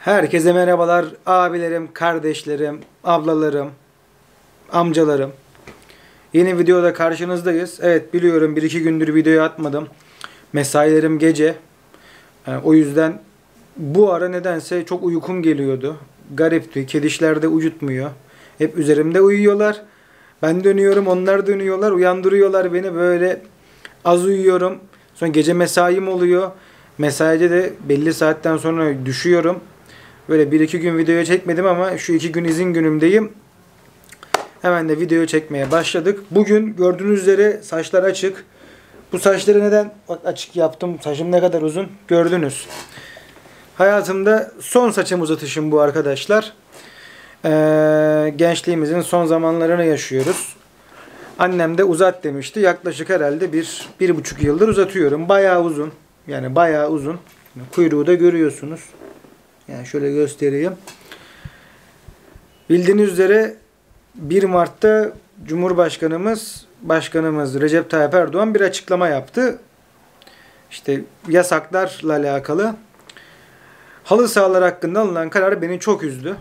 Herkese merhabalar abilerim, kardeşlerim, ablalarım, amcalarım. Yeni videoda karşınızdayız. Evet biliyorum bir iki gündür video atmadım. Mesailerim gece. Ee, o yüzden bu ara nedense çok uykum geliyordu. Garipti. Kedişler de uyutmuyor. Hep üzerimde uyuyorlar. Ben dönüyorum, onlar dönüyorlar. Uyandırıyorlar beni böyle az uyuyorum. Sonra gece mesaim oluyor. Mesaide de belli saatten sonra düşüyorum. Böyle bir iki gün video çekmedim ama şu iki gün izin günümdeyim. Hemen de video çekmeye başladık. Bugün gördüğünüz üzere saçlar açık. Bu saçları neden açık yaptım? Saçım ne kadar uzun gördünüz. Hayatımda son saçım uzatışım bu arkadaşlar. Ee, gençliğimizin son zamanlarını yaşıyoruz. Annem de uzat demişti. Yaklaşık herhalde bir, bir buçuk yıldır uzatıyorum. Bayağı uzun. Yani bayağı uzun. Kuyruğu da görüyorsunuz. Yani şöyle göstereyim. Bildiğiniz üzere 1 Mart'ta Cumhurbaşkanımız Başkanımız Recep Tayyip Erdoğan bir açıklama yaptı. İşte yasaklarla alakalı. Halı sahalar hakkında alınan karar beni çok üzdü.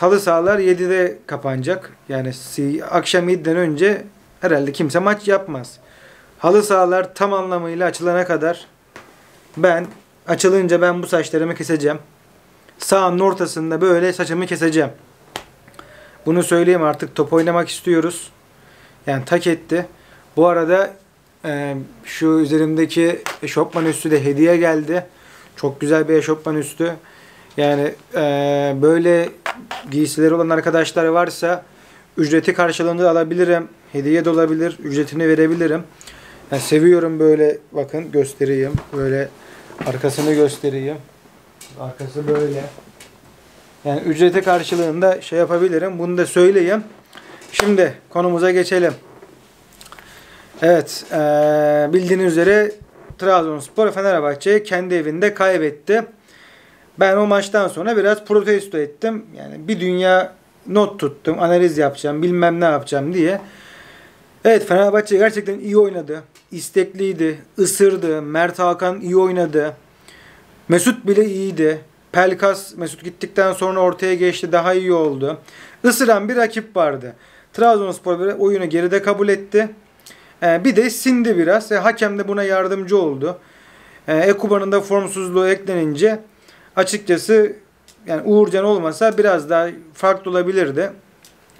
Halı sahalar 7'de kapanacak. Yani akşam 7'den önce herhalde kimse maç yapmaz. Halı sahalar tam anlamıyla açılana kadar ben açılınca ben bu saçlarımı keseceğim. Sağın ortasında böyle saçımı keseceğim. Bunu söyleyeyim artık top oynamak istiyoruz. Yani tak etti. Bu arada e, şu üzerimdeki eşofman üstü de hediye geldi. Çok güzel bir eşofman üstü. Yani e, böyle giysileri olan arkadaşlar varsa ücreti karşılığında alabilirim. Hediye de olabilir. Ücretini verebilirim. Yani seviyorum böyle bakın göstereyim. Böyle arkasını göstereyim. Arkası böyle. Yani ücreti karşılığında şey yapabilirim. Bunu da söyleyeyim. Şimdi konumuza geçelim. Evet. Ee, bildiğiniz üzere Trabzonspor Fenerbahçe'yi kendi evinde kaybetti. Ben o maçtan sonra biraz protesto ettim. Yani bir dünya not tuttum. Analiz yapacağım. Bilmem ne yapacağım diye. Evet Fenerbahçe gerçekten iyi oynadı. İstekliydi. ısırdı. Mert Hakan iyi oynadı. Mesut bile iyiydi. Pelkas Mesut gittikten sonra ortaya geçti. Daha iyi oldu. Isıran bir rakip vardı. Trabzonspor oyunu geride kabul etti. Ee, bir de sindi biraz. E, hakem de buna yardımcı oldu. Ee, Ekuba'nın da formsuzluğu eklenince açıkçası yani Uğurcan olmasa biraz daha farklı olabilirdi.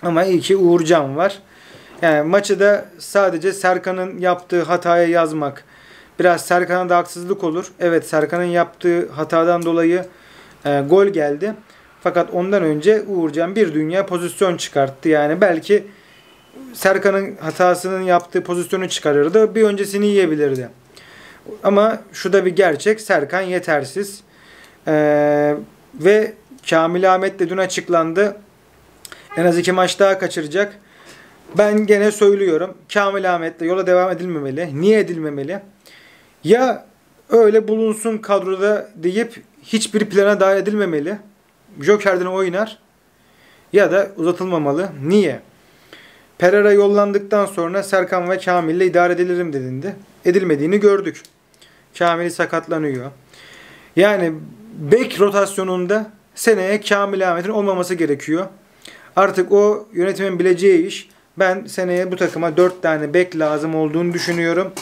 Ama iyi ki Uğurcan var. Yani maçı da sadece Serkan'ın yaptığı hataya yazmak biraz Serkan'a da haksızlık olur. Evet Serkan'ın yaptığı hatadan dolayı e, gol geldi. Fakat ondan önce Uğurcan bir dünya pozisyon çıkarttı. Yani belki Serkan'ın hatasının yaptığı pozisyonu çıkarırdı. Bir öncesini yiyebilirdi. Ama şu da bir gerçek. Serkan yetersiz. Ee, ve Kamil Ahmet de dün açıklandı. En az iki maç daha kaçıracak. Ben gene söylüyorum. Kamil Ahmet'le yola devam edilmemeli. Niye edilmemeli? Ya öyle bulunsun kadroda deyip hiçbir plana dahil edilmemeli. Joker'den oynar. Ya da uzatılmamalı. Niye? Pereira yollandıktan sonra Serkan ve Kamil'le idare edilirim dedindi. Edilmediğini gördük. Kamil sakatlanıyor. Yani bek rotasyonunda seneye Kamil Ahmet'in olmaması gerekiyor. Artık o yönetimin bileceği iş. Ben seneye bu takıma 4 tane bek lazım olduğunu düşünüyorum.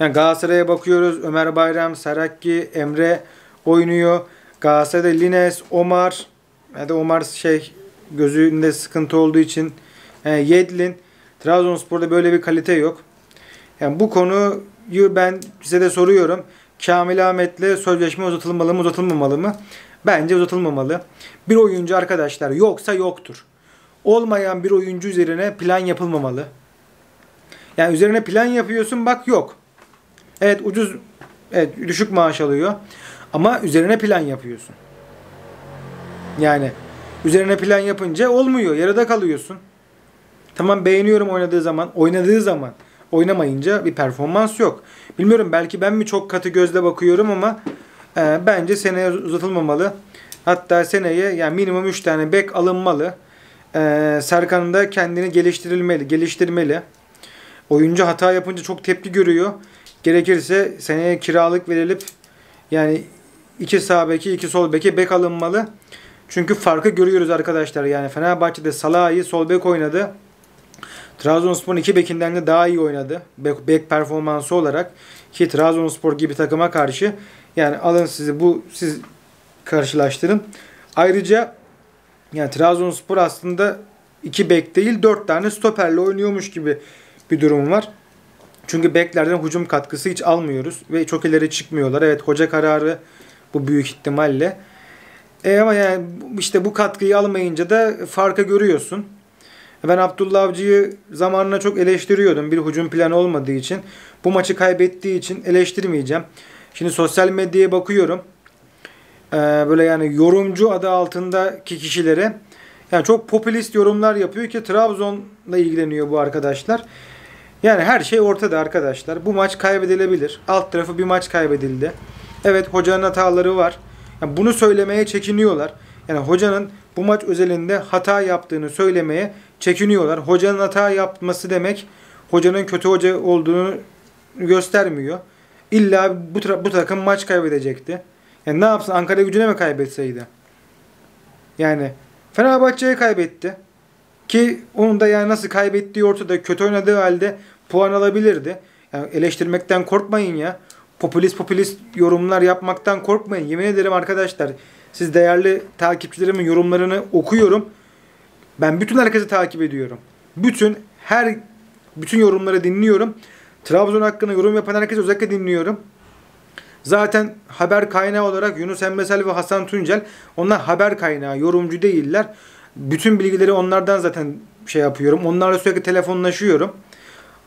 Yani Galatasaray'a bakıyoruz. Ömer Bayram, Sarakki, Emre oynuyor. Galatasaray'da Lines, Omar ya da Omar şey gözünde sıkıntı olduğu için e, Yedlin. Trabzonspor'da böyle bir kalite yok. Yani bu konuyu ben size de soruyorum. Kamil Ahmet'le sözleşme uzatılmalı mı uzatılmamalı mı? Bence uzatılmamalı. Bir oyuncu arkadaşlar yoksa yoktur. Olmayan bir oyuncu üzerine plan yapılmamalı. Yani üzerine plan yapıyorsun bak yok. Evet ucuz evet düşük maaş alıyor. Ama üzerine plan yapıyorsun. Yani üzerine plan yapınca olmuyor. Yarıda kalıyorsun. Tamam beğeniyorum oynadığı zaman. Oynadığı zaman. Oynamayınca bir performans yok. Bilmiyorum belki ben mi çok katı gözle bakıyorum ama e, bence seneye uzatılmamalı. Hatta seneye yani minimum 3 tane bek alınmalı. E, Serkan da kendini geliştirilmeli, geliştirmeli. Oyuncu hata yapınca çok tepki görüyor. Gerekirse seneye kiralık verilip yani iki sağ beki, iki sol beki bek alınmalı. Çünkü farkı görüyoruz arkadaşlar. Yani Fenerbahçe'de Salah'ı sol bek oynadı. Trabzonspor'un iki bekinden de daha iyi oynadı. Bek, bek performansı olarak. Ki Trabzonspor gibi takıma karşı. Yani alın sizi bu siz karşılaştırın. Ayrıca yani Trabzonspor aslında iki bek değil dört tane stoperle oynuyormuş gibi bir durum var. Çünkü beklerden hücum katkısı hiç almıyoruz ve çok ileri çıkmıyorlar. Evet hoca kararı bu büyük ihtimalle. E ama yani işte bu katkıyı almayınca da farkı görüyorsun. Ben Abdullah Avcı'yı zamanına çok eleştiriyordum bir hücum planı olmadığı için. Bu maçı kaybettiği için eleştirmeyeceğim. Şimdi sosyal medyaya bakıyorum. Ee, böyle yani yorumcu adı altındaki kişilere yani çok popülist yorumlar yapıyor ki Trabzon'la ilgileniyor bu arkadaşlar. Yani her şey ortada arkadaşlar. Bu maç kaybedilebilir. Alt tarafı bir maç kaybedildi. Evet hocanın hataları var. Yani bunu söylemeye çekiniyorlar. Yani hocanın bu maç özelinde hata yaptığını söylemeye çekiniyorlar. Hocanın hata yapması demek hocanın kötü hoca olduğunu göstermiyor. İlla bu, bu takım maç kaybedecekti. Yani ne yapsın Ankara gücüne mi kaybetseydi? Yani Fenerbahçe'ye kaybetti. Ki onun da yani nasıl kaybettiği ortada kötü oynadığı halde puan alabilirdi. Yani eleştirmekten korkmayın ya. Popülist popülist yorumlar yapmaktan korkmayın. Yemin ederim arkadaşlar siz değerli takipçilerimin yorumlarını okuyorum. Ben bütün herkesi takip ediyorum. Bütün her bütün yorumları dinliyorum. Trabzon hakkında yorum yapan herkesi özellikle dinliyorum. Zaten haber kaynağı olarak Yunus Emresel ve Hasan Tuncel onlar haber kaynağı, yorumcu değiller. Bütün bilgileri onlardan zaten şey yapıyorum. Onlarla sürekli telefonlaşıyorum.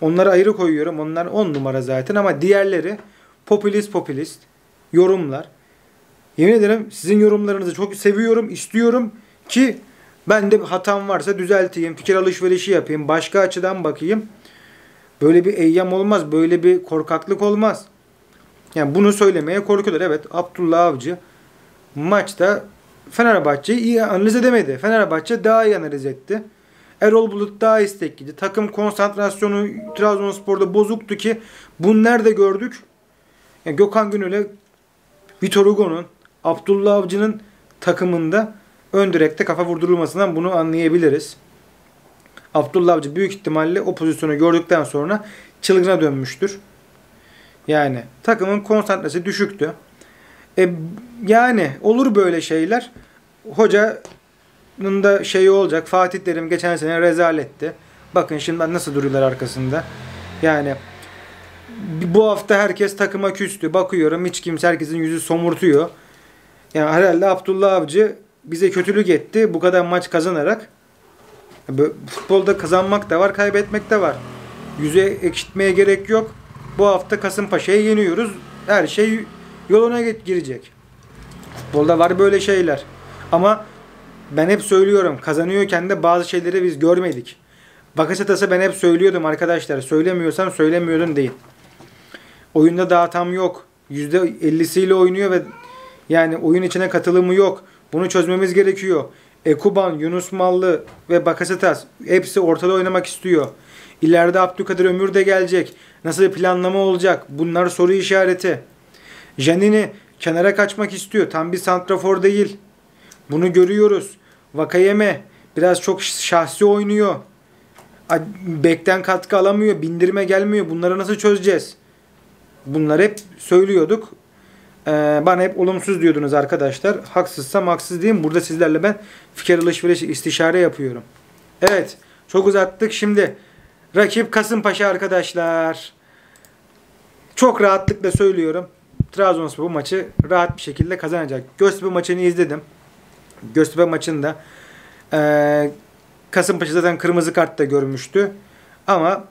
Onları ayrı koyuyorum. Onlar on numara zaten ama diğerleri popülist popülist yorumlar. Yemin ederim sizin yorumlarınızı çok seviyorum, istiyorum ki ben de hatam varsa düzelteyim, fikir alışverişi yapayım, başka açıdan bakayım. Böyle bir eyyam olmaz, böyle bir korkaklık olmaz. Yani bunu söylemeye korkuyorlar. Evet Abdullah Avcı maçta Fenerbahçe'yi iyi analiz edemedi. Fenerbahçe daha iyi analiz etti. Erol Bulut daha istekliydi. Takım konsantrasyonu Trabzonspor'da bozuktu ki bunu nerede gördük? Yani Gökhan Gönül'e Vitor Hugo'nun Abdullah Avcı'nın takımında ön direkte kafa vurdurulmasından bunu anlayabiliriz. Abdullah Avcı büyük ihtimalle o pozisyonu gördükten sonra çılgına dönmüştür. Yani takımın konsantresi düşüktü. E, yani olur böyle şeyler. Hocanın da şeyi olacak. Fatih Terim geçen sene rezaletti. Bakın şimdi nasıl duruyorlar arkasında. Yani bu hafta herkes takıma küstü. Bakıyorum hiç kimse herkesin yüzü somurtuyor. Yani herhalde Abdullah Avcı bize kötülük etti. Bu kadar maç kazanarak. Futbolda kazanmak da var, kaybetmek de var. Yüze ekşitmeye gerek yok. Bu hafta Kasımpaşa'yı yeniyoruz. Her şey yoluna girecek. Futbolda var böyle şeyler. Ama ben hep söylüyorum kazanıyorken de bazı şeyleri biz görmedik. Bakasetas'a ben hep söylüyordum arkadaşlar. Söylemiyorsam söylemiyordun değil. Oyunda daha tam yok. %50'siyle oynuyor ve yani oyun içine katılımı yok. Bunu çözmemiz gerekiyor. Ekuban, Yunus Mallı ve Bakasetas hepsi ortada oynamak istiyor. İleride Abdülkadir Ömür de gelecek. Nasıl bir planlama olacak? Bunlar soru işareti. Janini kenara kaçmak istiyor. Tam bir santrafor değil. Bunu görüyoruz. Vakayeme biraz çok şahsi oynuyor. Bekten katkı alamıyor. Bindirme gelmiyor. Bunları nasıl çözeceğiz? Bunları hep söylüyorduk. Ee, bana hep olumsuz diyordunuz arkadaşlar. Haksızsam haksız diyeyim. Burada sizlerle ben fikir alışverişi istişare yapıyorum. Evet. Çok uzattık. Şimdi rakip Kasımpaşa arkadaşlar. Çok rahatlıkla söylüyorum. Trabzonspor bu maçı rahat bir şekilde kazanacak. Göztepe maçını izledim. Göztepe maçında e, Kasımpaşa zaten kırmızı kart da görmüştü. Ama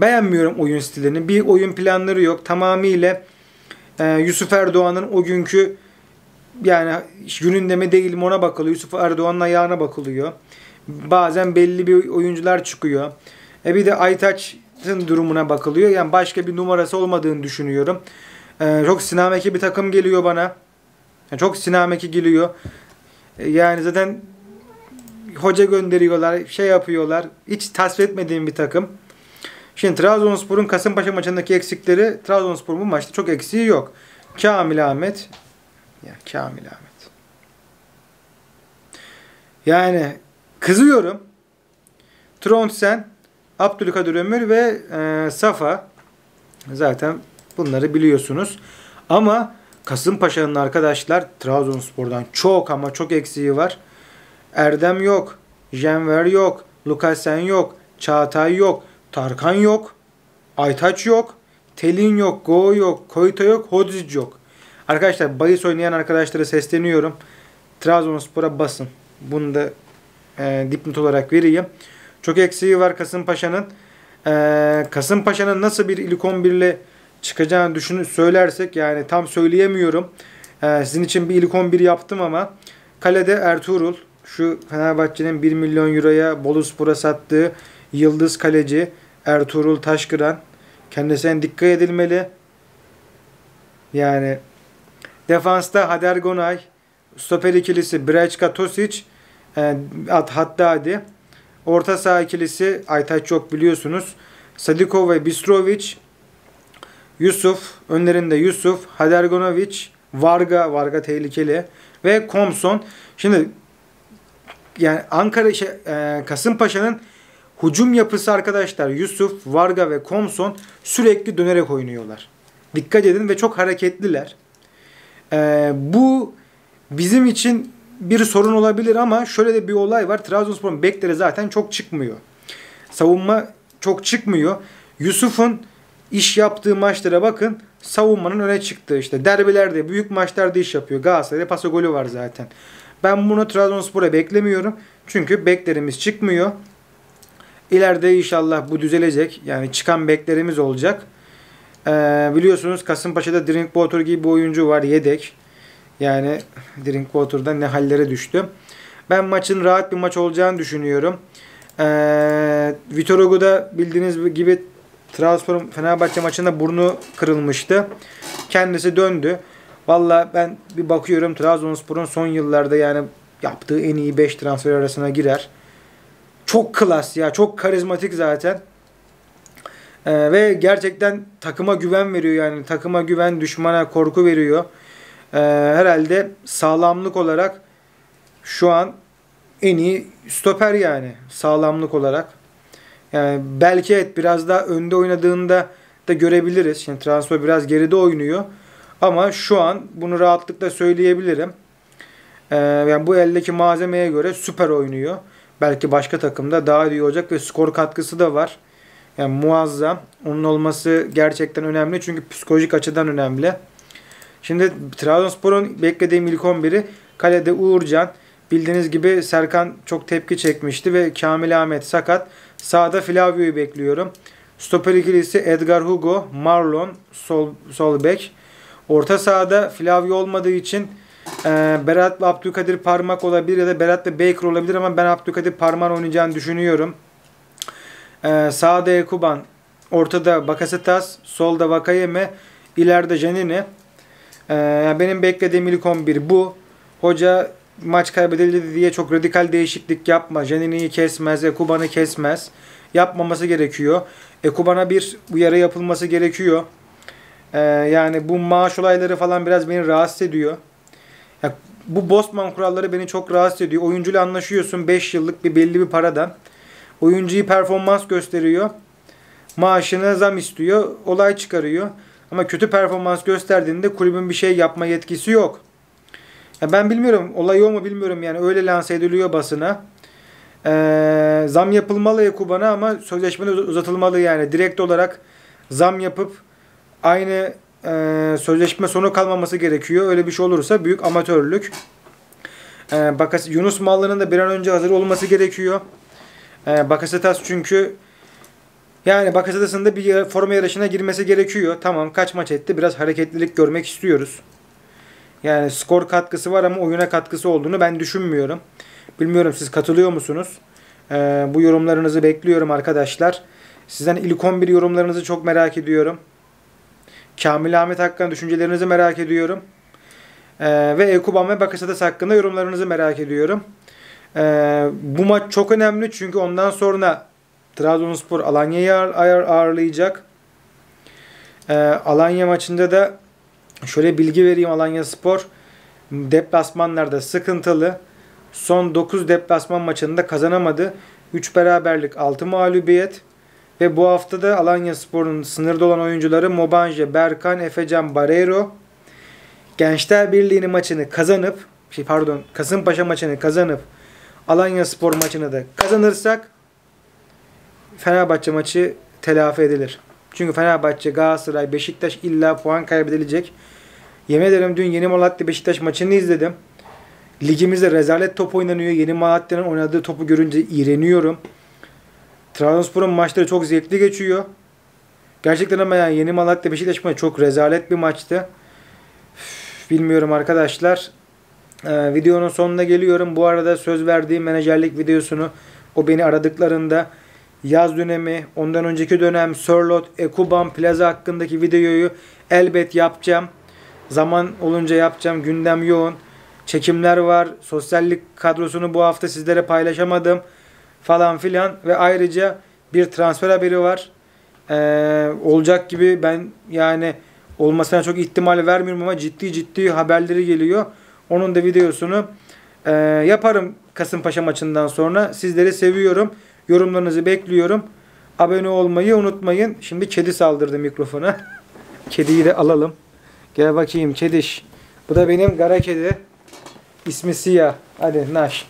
beğenmiyorum oyun stilini. Bir oyun planları yok. Tamamıyla e, Yusuf Erdoğan'ın o günkü yani gününde mi değil ona bakılıyor. Yusuf Erdoğan'ın ayağına bakılıyor. Bazen belli bir oyuncular çıkıyor. E bir de Aytaç'ın durumuna bakılıyor. Yani başka bir numarası olmadığını düşünüyorum. E, çok sinameki bir takım geliyor bana. Yani çok sinameki geliyor. E, yani zaten hoca gönderiyorlar, şey yapıyorlar. Hiç tasvip etmediğim bir takım. Şimdi Trabzonspor'un Kasımpaşa maçındaki eksikleri Trabzonspor'un bu maçta çok eksiği yok. Kamil Ahmet Ya Kamil Ahmet. Yani kızıyorum. Trondsen, Abdülkadir Ömür ve e, Safa zaten bunları biliyorsunuz. Ama Kasımpaşa'nın arkadaşlar Trabzonspor'dan çok ama çok eksiği var. Erdem yok, Jenver yok, Lukasen yok, Çağatay yok, Tarkan yok, Aytaç yok, Telin yok, Go yok, Koyta yok, Hodzic yok. Arkadaşlar bahis oynayan arkadaşlara sesleniyorum. Trabzonspor'a basın. Bunu da e, dipnot olarak vereyim. Çok eksiği var Kasımpaşa'nın. E, Kasımpaşa'nın nasıl bir ilk 11 ile çıkacağını düşünüp söylersek yani tam söyleyemiyorum. E, sizin için bir ilk 11 yaptım ama kalede Ertuğrul şu Fenerbahçe'nin 1 milyon euroya Boluspor'a sattığı yıldız kaleci Ertuğrul Taşkıran kendisine dikkat edilmeli. Yani defansta Hader Gonay, stoper ikilisi Breçka Tosic, e, Haddadi. Orta saha ikilisi Aytaç çok biliyorsunuz. Sadikov ve Bistrovic, Yusuf, önlerinde Yusuf, Hadergonovic, Varga, Varga tehlikeli ve Komson. Şimdi yani Ankara şey, e, Kasımpaşa'nın hücum yapısı arkadaşlar Yusuf, Varga ve Komson sürekli dönerek oynuyorlar. Dikkat edin ve çok hareketliler. E, bu bizim için bir sorun olabilir ama şöyle de bir olay var. Trabzonspor'un bekleri zaten çok çıkmıyor. Savunma çok çıkmıyor. Yusuf'un iş yaptığı maçlara bakın. Savunmanın öne çıktığı işte derbilerde, büyük maçlarda iş yapıyor. Galatasaray'da paso golü var zaten. Ben bunu Trabzonspor'a beklemiyorum. Çünkü beklerimiz çıkmıyor. İleride inşallah bu düzelecek. Yani çıkan beklerimiz olacak. Ee, biliyorsunuz Kasımpaşa'da Drinkwater gibi bir oyuncu var yedek. Yani Drinkwater'da ne hallere düştü. Ben maçın rahat bir maç olacağını düşünüyorum. Ee, Vitor Hugo'da bildiğiniz gibi Trabzonspor Fenerbahçe maçında burnu kırılmıştı. Kendisi döndü. Valla ben bir bakıyorum Trabzonspor'un son yıllarda yani yaptığı en iyi 5 transfer arasına girer. Çok klas ya. Çok karizmatik zaten. Ee, ve gerçekten takıma güven veriyor yani. Takıma güven, düşmana korku veriyor. Ee, herhalde sağlamlık olarak şu an en iyi stoper yani. Sağlamlık olarak. Yani belki evet biraz daha önde oynadığında da görebiliriz. Şimdi transfer biraz geride oynuyor. Ama şu an bunu rahatlıkla söyleyebilirim. Ee, yani bu eldeki malzemeye göre süper oynuyor. Belki başka takımda daha iyi olacak ve skor katkısı da var. Yani muazzam. Onun olması gerçekten önemli. Çünkü psikolojik açıdan önemli. Şimdi Trabzonspor'un beklediğim ilk 11'i kalede Uğurcan. Bildiğiniz gibi Serkan çok tepki çekmişti ve Kamil Ahmet sakat. Sağda Flavio'yu bekliyorum. Stoper ikilisi Edgar Hugo, Marlon, sol, sol bek. Orta sahada Flavio olmadığı için e, Berat ve Abdülkadir Parmak olabilir ya da Berat ve Baker olabilir ama ben Abdülkadir Parmak oynayacağını düşünüyorum. E, sağda Ekuban, ortada Bakasetas, solda Vakayeme, ileride Janini. E, benim beklediğim ilk 11 bu. Hoca maç kaybedildi diye çok radikal değişiklik yapma. Janini'yi kesmez, Ekuban'ı kesmez. Yapmaması gerekiyor. Ekuban'a bir uyarı yapılması gerekiyor. Ee, yani bu maaş olayları falan biraz beni rahatsız ediyor. Ya, bu Bosman kuralları beni çok rahatsız ediyor. Oyuncuyla anlaşıyorsun 5 yıllık bir belli bir paradan. Oyuncuyu performans gösteriyor. Maaşına zam istiyor. Olay çıkarıyor. Ama kötü performans gösterdiğinde kulübün bir şey yapma yetkisi yok. Ya ben bilmiyorum. Olay o mu bilmiyorum. Yani öyle lanse ediliyor basına. Ee, zam yapılmalı Ekuban'a ama sözleşme uzatılmalı yani. Direkt olarak zam yapıp aynı e, sözleşme sonu kalmaması gerekiyor. Öyle bir şey olursa büyük amatörlük. E, Bakas Yunus Mallı'nın da bir an önce hazır olması gerekiyor. E, Bakasetas çünkü yani Bakasetas'ın bir forma yarışına girmesi gerekiyor. Tamam kaç maç etti biraz hareketlilik görmek istiyoruz. Yani skor katkısı var ama oyuna katkısı olduğunu ben düşünmüyorum. Bilmiyorum siz katılıyor musunuz? Ee, bu yorumlarınızı bekliyorum arkadaşlar. Sizden ilk 11 yorumlarınızı çok merak ediyorum. Kamil Ahmet hakkında düşüncelerinizi merak ediyorum. Ee, ve Ekuban ve Bakasetas hakkında yorumlarınızı merak ediyorum. Ee, bu maç çok önemli çünkü ondan sonra Trabzonspor Alanya'yı ağır, ağırlayacak. Ee, Alanya maçında da şöyle bilgi vereyim Alanya Spor. Deplasmanlarda sıkıntılı. Son 9 deplasman maçında kazanamadı. 3 beraberlik 6 mağlubiyet. Ve bu hafta da Alanya Spor'un sınırda olan oyuncuları Mobanje, Berkan, Efecan, Barreiro. Gençler Birliği'nin maçını kazanıp, şey pardon Kasımpaşa maçını kazanıp Alanya Spor maçını da kazanırsak Fenerbahçe maçı telafi edilir. Çünkü Fenerbahçe, Galatasaray, Beşiktaş illa puan kaybedilecek. Yemin ederim dün Yeni Malatya Beşiktaş maçını izledim. Ligimizde rezalet top oynanıyor. Yeni Malatya'nın oynadığı topu görünce iğreniyorum. Trabzonspor'un maçları çok zevkli geçiyor. Gerçekten ama yani Yeni Malatya Beşiktaş maçı çok rezalet bir maçtı. Üf, Bilmiyorum arkadaşlar. Ee, videonun sonuna geliyorum. Bu arada söz verdiğim menajerlik videosunu o beni aradıklarında yaz dönemi, ondan önceki dönem Sörlot, Ekuban, Plaza hakkındaki videoyu elbet yapacağım. Zaman olunca yapacağım. Gündem yoğun. Çekimler var. Sosyallik kadrosunu bu hafta sizlere paylaşamadım. Falan filan. Ve ayrıca bir transfer haberi var. Ee, olacak gibi ben yani olmasına çok ihtimal vermiyorum ama ciddi ciddi haberleri geliyor. Onun da videosunu e, yaparım Kasımpaşa maçından sonra. Sizleri seviyorum. Yorumlarınızı bekliyorum. Abone olmayı unutmayın. Şimdi kedi saldırdı mikrofona. Kediyi de alalım. Gel bakayım kediş. Bu da benim kara kedi. İsmi Siyah. Hadi naş.